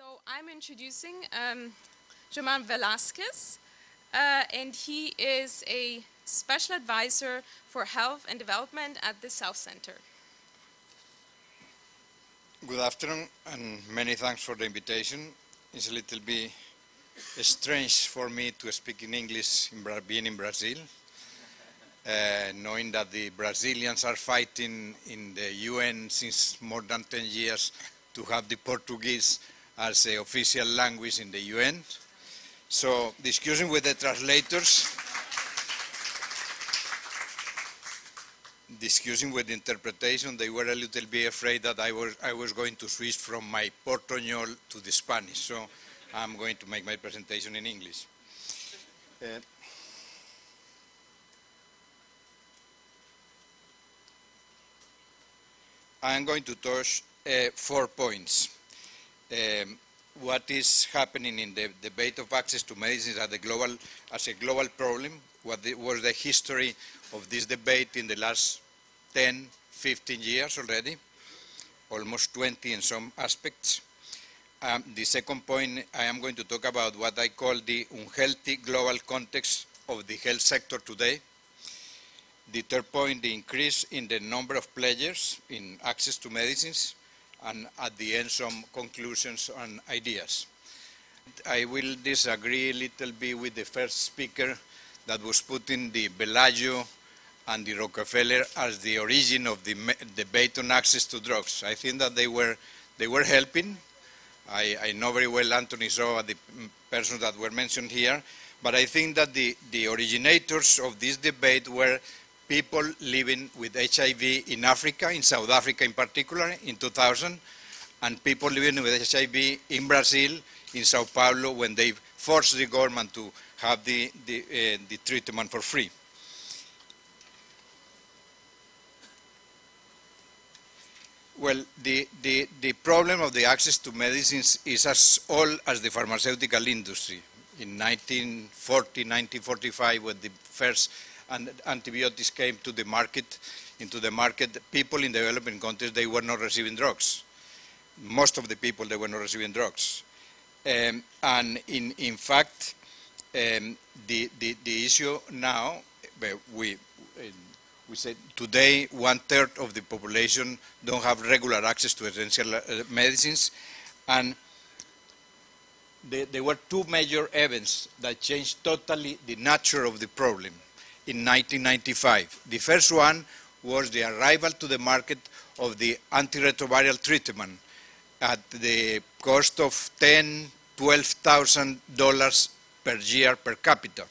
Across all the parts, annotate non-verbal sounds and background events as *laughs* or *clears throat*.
So I'm introducing um, German Velasquez, uh, and he is a special advisor for health and development at the South Centre. Good afternoon, and many thanks for the invitation. It's a little bit strange for me to speak in English in being in Brazil, uh, knowing that the Brazilians are fighting in the UN since more than 10 years to have the Portuguese as the official language in the UN. So, discussing with the translators, discussing with the interpretation, they were a little bit afraid that I was, I was going to switch from my Portuñol to the Spanish. So I'm going to make my presentation in English. Uh, I'm going to touch uh, four points. Um, what is happening in the debate of access to medicines as a global, as a global problem, what the, was the history of this debate in the last 10, 15 years already, almost 20 in some aspects. Um, the second point, I am going to talk about what I call the unhealthy global context of the health sector today. The third point, the increase in the number of players in access to medicines, and at the end, some conclusions and ideas. I will disagree a little bit with the first speaker that was putting the Bellagio and the Rockefeller as the origin of the debate on access to drugs. I think that they were, they were helping. I, I know very well Anthony So, the persons that were mentioned here, but I think that the, the originators of this debate were people living with HIV in Africa, in South Africa in particular, in 2000, and people living with HIV in Brazil, in Sao Paulo, when they forced the government to have the, the, uh, the treatment for free. Well, the, the, the problem of the access to medicines is as old as the pharmaceutical industry. In 1940, 1945, when the first an- antibiotics came to the market, into the market, people in developing countries, they were not receiving drugs. Most of the people, they were not receiving drugs. Um, and in, in fact, um, the, the, the issue now, we, we said today one third of the population don't have regular access to essential uh, medicines, and there, there were two major events that changed totally the nature of the problem in 1995. The first one was the arrival to the market of the antiretroviral treatment at the cost of 10, 12,000 dollars per year per capita.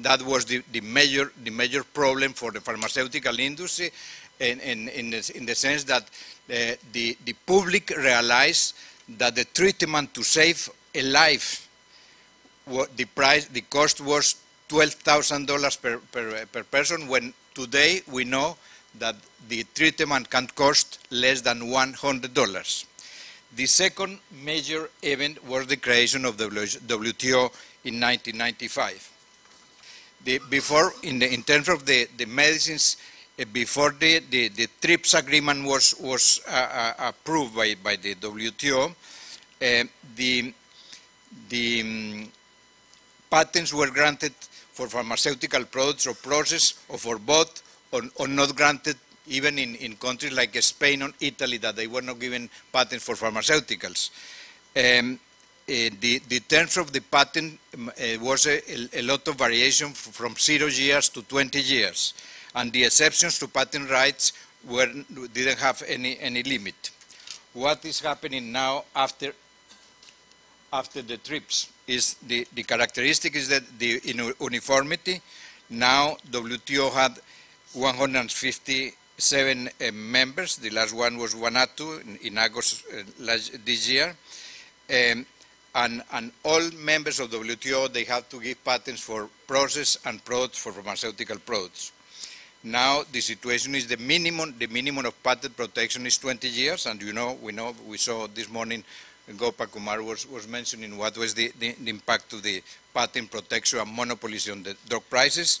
That was the, the, major, the major problem for the pharmaceutical industry in, in, in, the, in the sense that uh, the, the public realized that the treatment to save a life, the price, the cost was $12,000 per, per, per person, when today we know that the treatment can cost less than $100. The second major event was the creation of the WTO in 1995. The, before, in, the, in terms of the, the medicines, uh, before the, the, TRIPS agreement was, was uh, uh, approved by, by the WTO, the, the um, patents were granted for pharmaceutical products or process or for both or, or not granted even in, in countries like Spain or Italy that they were not given patents for pharmaceuticals. Um, uh, the, the terms of the patent um, uh, was a, a, lot of variation from zero years to 20 years, and the exceptions to patent rights were, didn't have any, any limit. What is happening now after, after the TRIPS is the, the characteristic is that the uniformity. Now WTO had 157 uh, members. The last one was Vanuatu in, in August uh, last, this year. Um, and, and all members of WTO, they have to give patents for process and products for pharmaceutical products. Now the situation is the minimum, the minimum of patent protection is 20 years, and you know, we know, we saw this morning, Gopa Kumar was, was mentioning what was the, the, the impact of the patent protection and monopolies on the drug prices,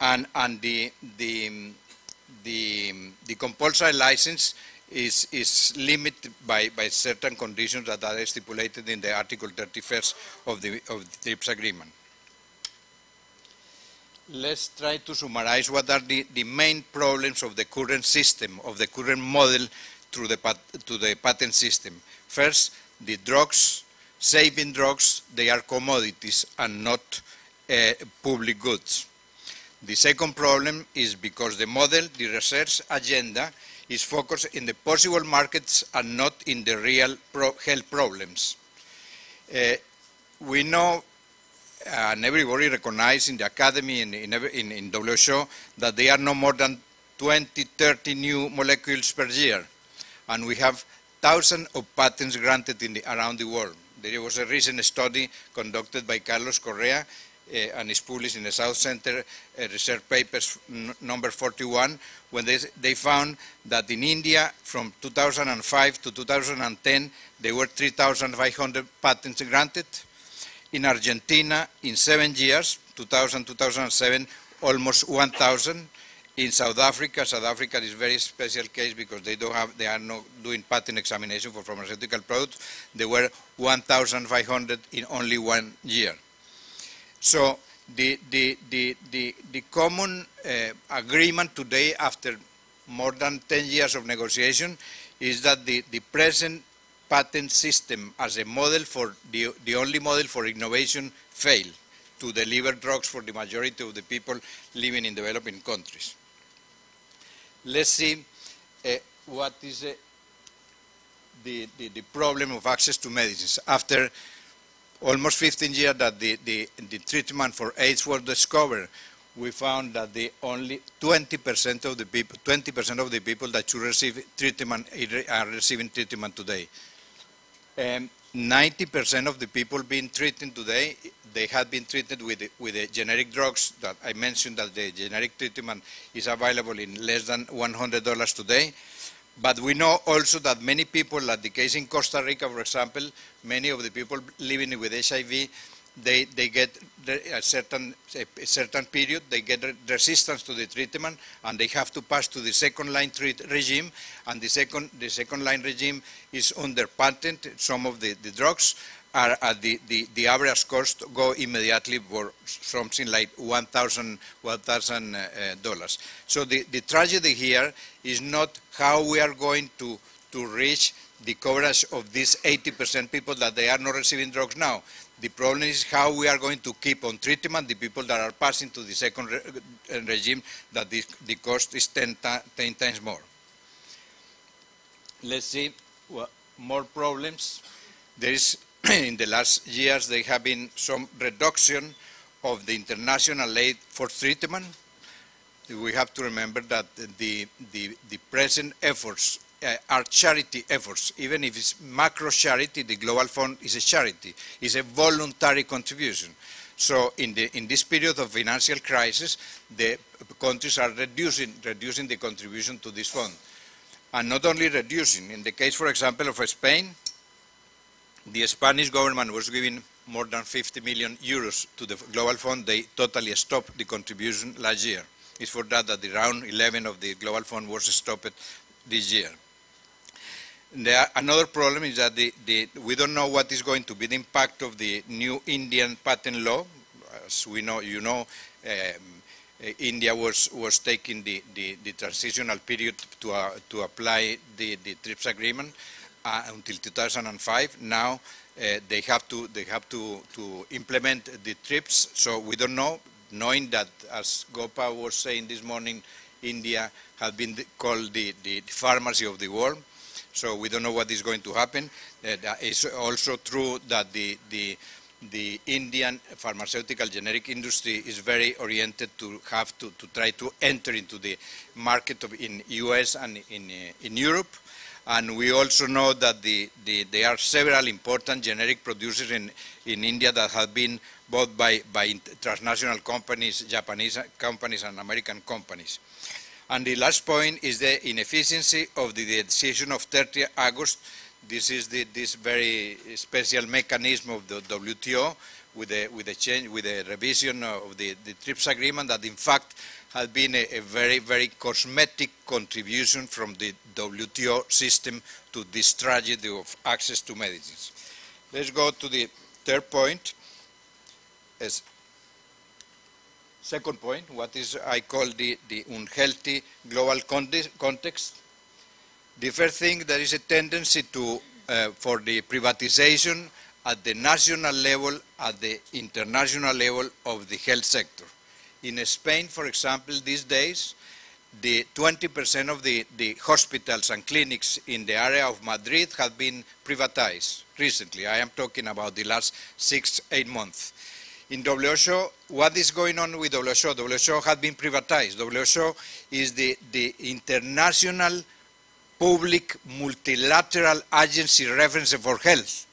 and, and the, the, the, the compulsory license is, is limited by, by certain conditions that are stipulated in the Article 31st of the, of the TRIPS agreement. Let's try to summarize what are the, the main problems of the current system, of the current model through the, to the patent system. First, the drugs, saving drugs, they are commodities and not uh, public goods. The second problem is because the model, the research agenda, is focused in the possible markets and not in the real pro health problems. Uh, we know, and everybody recognizes in the academy and in, in, in WHO, that there are no more than 20, 30 new molecules per year. And we have thousands of patents granted the, around the world. There was a recent study conducted by Carlos Correa uh, and is published in the South Centre uh, Research Papers number 41, when they, they found that in India from 2005 to 2010, there were 3,500 patents granted. In Argentina, in seven years, 2000-2007, almost 1,000. In South Africa, South Africa is a very special case because they don't have, they are not doing patent examination for pharmaceutical products. There were 1,500 in only one year. So the, the, the, the, the common uh, agreement today after more than 10 years of negotiation is that the, the present patent system as a model for the, the only model for innovation failed to deliver drugs for the majority of the people living in developing countries. Let's see uh, what is uh, the, the, the problem of access to medicines. After almost 15 years that the, the, the treatment for AIDS was discovered, we found that the only 20% of the people, 20% of the people that should receive treatment are receiving treatment today. 90% of the people being treated today, they have been treated with, with the generic drugs that I mentioned that the generic treatment is available in less than $100 today. But we know also that many people, like the case in Costa Rica, for example, many of the people living with HIV, they, they get a certain, a certain period, they get resistance to the treatment, and they have to pass to the second line regime, and the second, the second line regime is under patent, some of the, the drugs, are at the, the, the average cost go immediately for something like $1,000 $1, uh. So the, the tragedy here is not how we are going to, to reach the coverage of these 80% people that they are not receiving drugs now. The problem is how we are going to keep on treatment the people that are passing to the second re uh, regime that the, the cost is 10, 10 times more. Let's see well, more problems. There is *clears throat* in the last years there have been some reduction of the international aid for treatment. We have to remember that the, the, the present efforts uh, are charity efforts. Even if it's macro charity, the Global Fund is a charity. It's a voluntary contribution. So in, the, in this period of financial crisis, the countries are reducing, reducing the contribution to this fund. And not only reducing, in the case, for example, of Spain, the Spanish government was giving more than 50 million euros to the Global Fund. They totally stopped the contribution last year. It's for that that the round 11 of the Global Fund was stopped this year. The, another problem is that the, the, we don't know what is going to be the impact of the new Indian patent law. As we know, you know, um, India was, was taking the, the, transitional period to, uh, to apply the, the TRIPS agreement uh, until 2005. Now uh, they have to they have to to implement the TRIPS. So we don't know, knowing that as Gopa was saying this morning, India has been called the, the pharmacy of the world. So we don't know what is going to happen. Uh, it's also true that the, the, the Indian pharmaceutical generic industry is very oriented to have to, to try to enter into the market of, in US and in, uh, in Europe. And we also know that the, the, there are several important generic producers in, in India that have been bought by, by transnational companies, Japanese companies and American companies. And the last point is the inefficiency of the decision of 30 August. This is the, this very special mechanism of the WTO with the, with the change, with the revision of the, the TRIPS agreement that in fact has been a, a very, very cosmetic contribution from the WTO system to this tragedy of access to medicines. Let's go to the third point. As second point, what is I call the, the unhealthy global context. The first thing, there is a tendency to, uh, for the privatization at the national level, at the international level of the health sector. In Spain, for example, these days, the 20% of the, the hospitals and clinics in the area of Madrid have been privatized recently. I am talking about the last six, eight months. In WHO, what is going on with WHO? WHO has been privatized. WHO is the, the international public multilateral agency reference for health.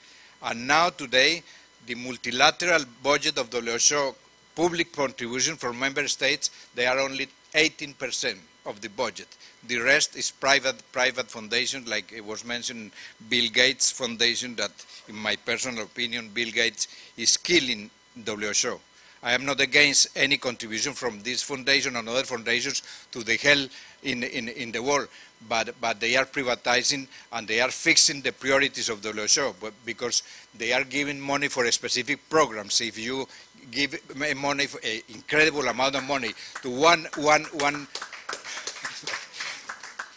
And now today, the multilateral budget of WHO public contribution from member states, they are only 18% of the budget. The rest is private private foundation, like it was mentioned, Bill Gates Foundation, that in my personal opinion, Bill Gates is killing WHO. I am not against any contribution from this foundation and other foundations to the health in, in, in the world, but, but they are privatizing and they are fixing the priorities of WHO but because they are giving money for specific programs. If you give money, an incredible amount of money to one, one, one,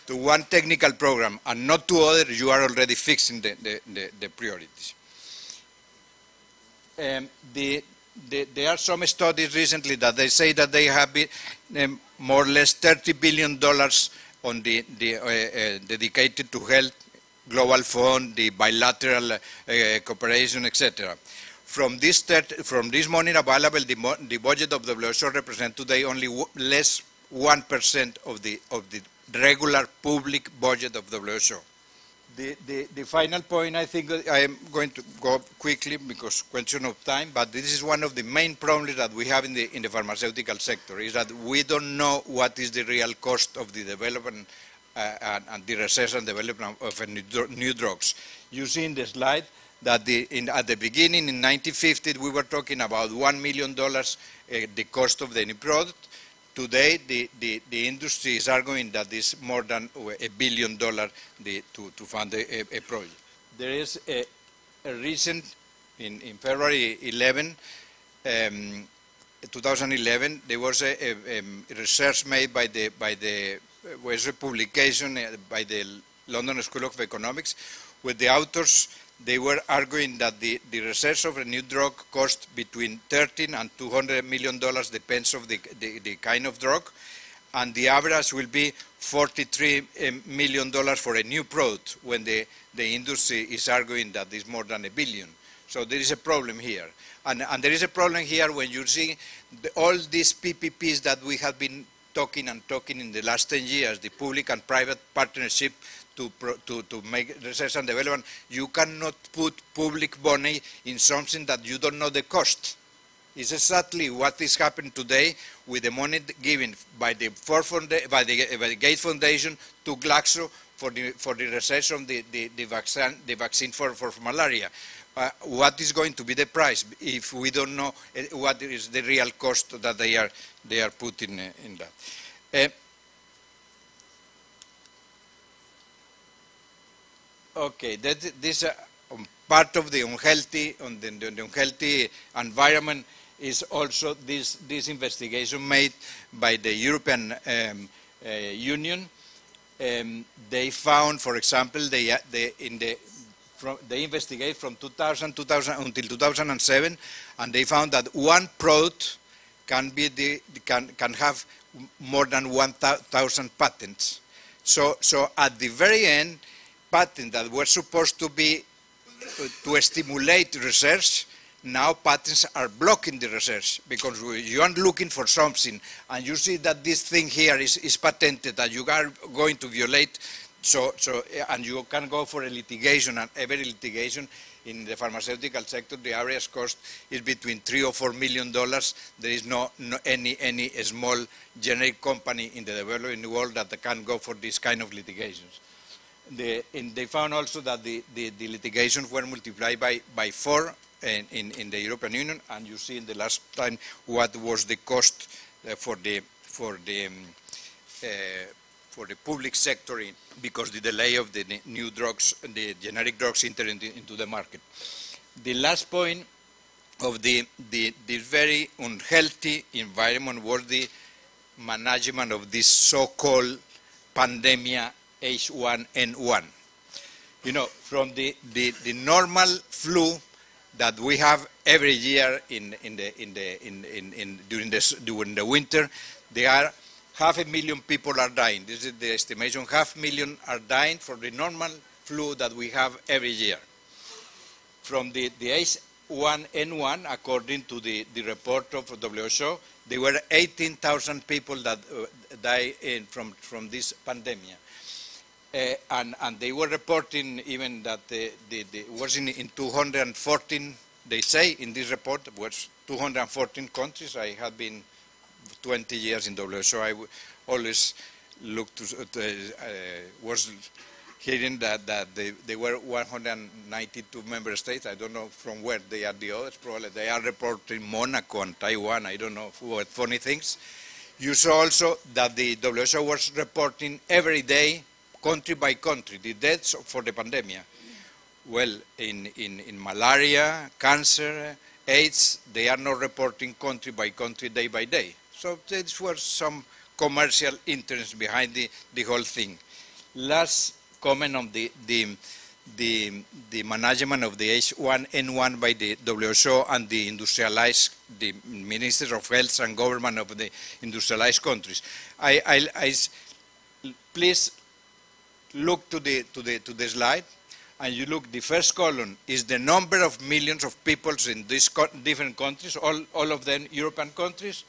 to one technical program and not to others, you are already fixing the, the, the, the priorities. Um, the, the, there are some studies recently that they say that they have been, um, more or less 30 billion dollars on the, the uh, uh, dedicated to health, global fund, the bilateral uh, cooperation, etc. From this, from this money available, the, the budget of the WHO represents today only less 1% of the, of the regular public budget of the WHO. The, the, the, final point, I think I am going to go quickly because question of time, but this is one of the main problems that we have in the, in the pharmaceutical sector, is that we don't know what is the real cost of the development uh, and, and, the research and development of new, new drugs. You see in the slide that the, in, at the beginning, in 1950, we were talking about $1 million uh, the cost of the new product. Today, the, the, the, industry is arguing that it's more than a billion dollars to, to fund a, a, project. There is a, a recent, in, in, February 11, um, 2011, there was a, research made by the, by the was a publication uh, by the London School of Economics, where the authors they were arguing that the, the research of a new drug cost between 13 and 200 million dollars, depends on the, the, the, kind of drug, and the average will be 43 eh, million dollars for a new product when the, the industry is arguing that it's more than a billion. So there is a problem here. And, and there is a problem here when you see the, all these PPPs that we have been talking and talking in the last 10 years, the public and private partnership to, to, to make research and development, you cannot put public money in something that you don't know the cost. It's exactly what is happening today with the money given by the, by the, by the Gates Foundation to Glaxo for the, for the research on the, the, the vaccine, the vaccine for, for malaria. Uh, what is going to be the price if we don't know uh, what is the real cost that they are, they are putting uh, in that. Uh, Okay, that, this uh, um, part of the unhealthy, on the, the, unhealthy environment is also this, this investigation made by the European um, uh, Union. Um, they found, for example, they, uh, they, in the, from, they investigate from 2000, 2000 until 2007, and they found that one product can, be the, can, can have more than 1,000 patents. So, so at the very end, patents that were supposed to be to stimulate research, now patents are blocking the research because you are looking for something and you see that this thing here is, is patented that you are going to violate so, so, and you can go for a litigation and every litigation in the pharmaceutical sector, the average cost is between three or four million dollars. There is no, no, any, any small generic company in the developing world that can go for this kind of litigations. The, and they found also that the, the, the, litigations were multiplied by, by four in, in, in the European Union, and you see in the last time what was the cost uh, for the for the um, uh, for the public sector in, because the delay of the new drugs, the generic drugs entering into, the market. The last point of the, the, the very unhealthy environment was the management of this so-called pandemia H1N1. You know, from the, the, the normal flu that we have every year in, in the, in the, in, in, in, during, the, during the winter, there are half a million people are dying. This is the estimation. Half million are dying from the normal flu that we have every year. From the, the H1N1, according to the, the report of WHO, there were 18,000 people that uh, died from, from this pandemic. Uh, and, and they were reporting even that the, the, the was in, in 214, they say in this report, was 214 countries. I have been 20 years in WHO. I always looked to, to uh, was hearing that, that they, they were 192 member states. I don't know from where they are the others. Probably they are reporting Monaco and Taiwan. I don't know what funny things. You saw also that the WSO was reporting every day, country by country, the deaths for the pandemic. Well, in, in, in malaria, cancer, AIDS, they are not reporting country by country, day by day. So there was some commercial interest behind the, the whole thing. Last comment on the, the, the, the management of the H1N1 by the WHO and the industrialized, the ministers of health and government of the industrialized countries. I, I, I please look to the, to the, to the slide and you look, the first column is the number of millions of people in these co- different countries, all, all of them European countries,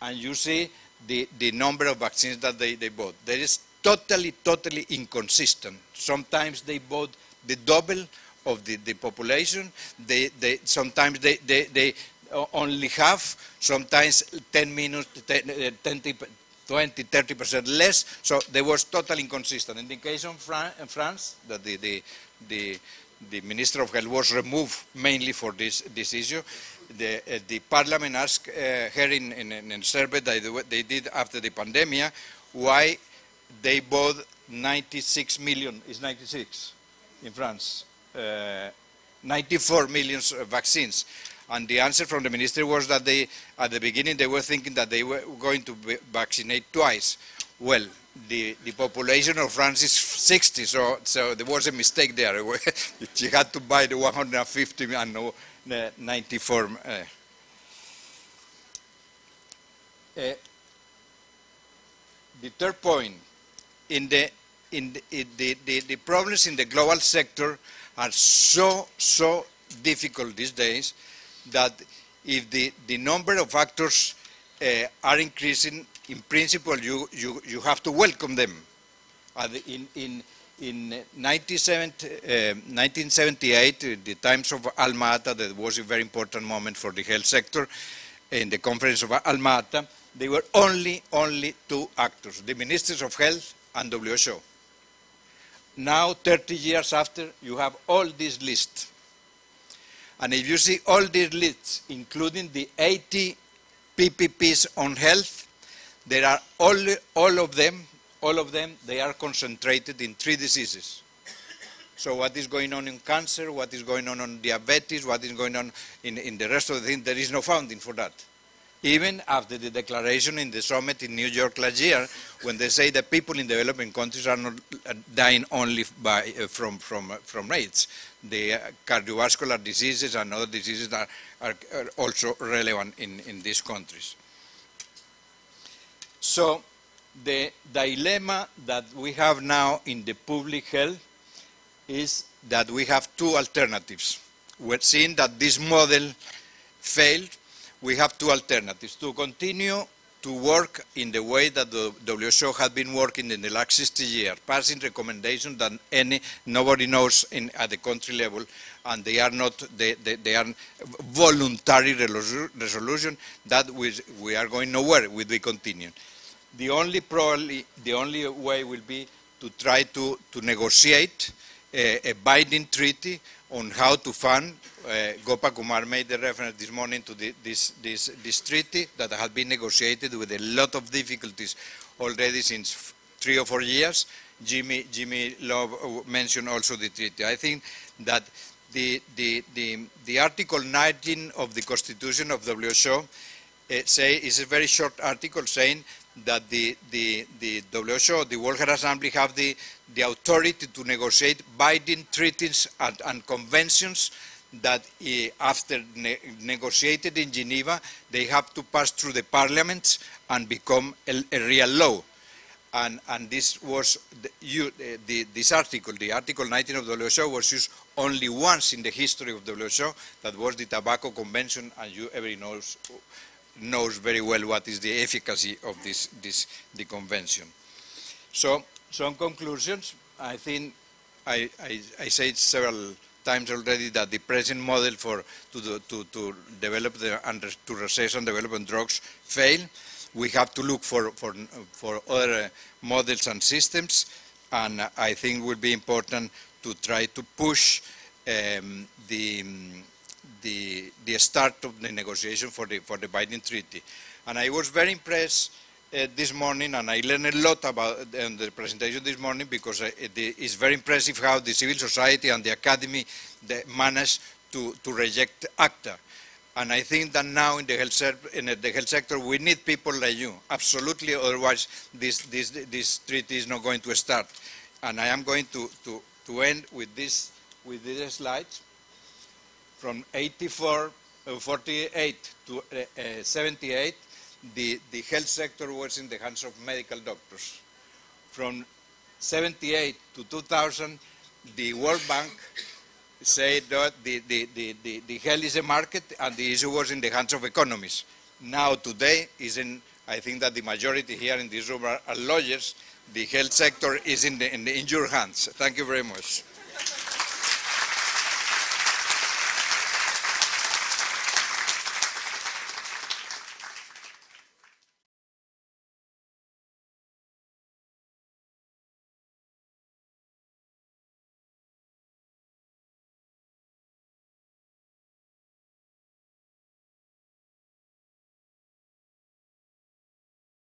and you see the, the number of vaccines that they, they bought. There is totally, totally inconsistent. Sometimes they bought the double of the, the population. They, they, sometimes they, they, they only half, sometimes 10 minutes, 10, uh, 20, 20, 30% less. So there was total inconsistent. In the case of Fran- France, that the, the, the, the Minister of Health was removed mainly for this, this issue. The, uh, the Parliament asked uh, her in, in, in survey that they, did after the pandemic why they bought 96 million, is 96 in France, uh, 94 million vaccines. And the answer from the minister was that they, at the beginning, they were thinking that they were going to va- vaccinate twice. Well, the, the population of France is 60, so, so there was a mistake there. *laughs* she had to buy the 150 and no uh, 94. Uh, uh, the third point, in the, in the, the, the, the problems in the global sector are so, so difficult these days that if the, the number of actors uh, are increasing, in principle, you, you, you have to welcome them. In, in, in uh, 1978, uh, the times of Alma-Ata, that was a very important moment for the health sector, in the conference of Alma-Ata, there were only, only two actors, the ministers of health and WHO. Now, 30 years after, you have all this list. And if you see all these lists, including the 80 PPPs on health, there are all, all of them, all of them, they are concentrated in three diseases. So what is going on in cancer, what is going on on diabetes, what is going on in, in the rest of the things, there is no funding for that. Even after the declaration in the summit in New York last year, when they say that people in developing countries are not uh, dying only by, uh, from, from, uh, from AIDS. The uh, cardiovascular diseases and other diseases are, are, are also relevant in, in these countries. So the dilemma that we have now in the public health is that we have two alternatives. We're seeing that this model failed. We have two alternatives. To continue to work in the way that the WHO has been working in the last 60 years, passing recommendations that any, nobody knows in, at the country level, and they are not, they, they, they are voluntary resolu- resolution, that we, we are going nowhere with the continuing. The only probably, the only way will be to try to, to negotiate a, a binding treaty on how to fund. Uh, Gopa Kumar made the reference this morning to the, this, this, this treaty that has been negotiated with a lot of difficulties already since three or four years. Jimmy, Jimmy Love uh, mentioned also the treaty. I think that the, the, the, the Article 19 of the Constitution of WHO uh, say is a very short article saying that the, the, the WHO, the World Health Assembly, have the, the authority to negotiate binding treaties and, and conventions that uh, after ne- negotiated in Geneva, they have to pass through the parliaments and become a, a real law. And, and this was, the, you, uh, the, this article, the Article 19 of the WHO was used only once in the history of the WHO, that was the Tobacco Convention, and you every knows, knows very well what is the efficacy of this, this the convention. So, some conclusions. I think I, I, I said several times already that the present model for to, do, to, to develop the and to research and develop drugs fail. We have to look for, for, for other uh, models and systems, and I think it will be important to try to push um, the, the, the start of the negotiation for the, for the binding treaty. And I was very impressed uh, this morning, and I learned a lot about uh, the presentation this morning because uh, it's very impressive how the civil society and the academy managed to, to reject ACTA. And I think that now in the health, in the health sector, we need people like you, absolutely, otherwise this, this, this treaty is not going to start. And I am going to, to, to end with this, with. From 84, uh, 48 to uh, uh, 78, the, the health sector was in the hands of medical doctors. From 78 to 2000, the World Bank said that the, the, the, the, the health is a market and the issue was in the hands of economists. Now, today, is in, I think that the majority here in this room are, are lawyers. The health sector is in, the, in, the, in your hands. Thank you very much.